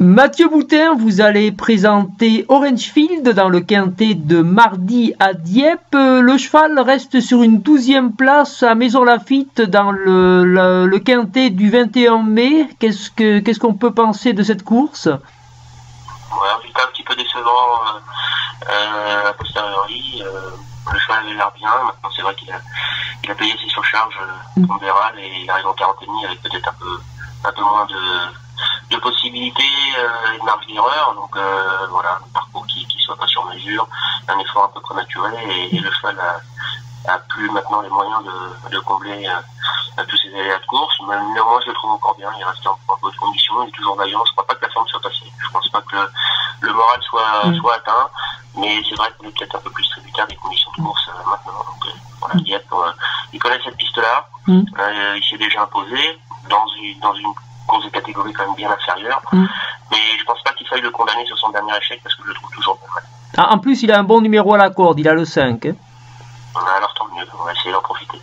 Mathieu Boutin, vous allez présenter Orangefield dans le quintet de mardi à Dieppe. Le cheval reste sur une douzième place à Maison Lafitte dans le, le, quintet du 21 mai. Qu'est-ce qu'on peut penser de cette course? Ouais, un petit peu décevant euh, euh, a posteriori. Euh, le cheval avait l'air bien. Maintenant, c'est vrai qu'il a, il a payé ses surcharges euh, mm. et il arrive en quarantaine avec peut-être un peu, un peu moins de possibilités euh, et de marge d'erreur. Donc euh, voilà, un parcours qui ne soit pas sur mesure, un effort un peu prématuré et, le cheval a, plus maintenant les moyens de, combler euh, tous ces aléas de course. Mais néanmoins, je le trouve encore bien. Il reste en, en bonne condition, il est toujours vaillant. Je ne crois pas que la forme soit passée. Je ne pense pas que le, moral soit, mm. soit atteint. Mais c'est vrai qu'on est peut-être un peu plus tributaire des conditions de course maintenant. Donc voilà, il, connaît cette piste-là. Mm. il s'est déjà imposé dans une, dans une cause de catégorie quand même bien inférieure. Mm. Mais je pense pas qu'il faille le condamner sur son dernier échec parce que je le trouve toujours bon. Ah, en plus, il a un bon numéro à la corde, il a le 5. Hein. Alors tant mieux, on va essayer d'en profiter.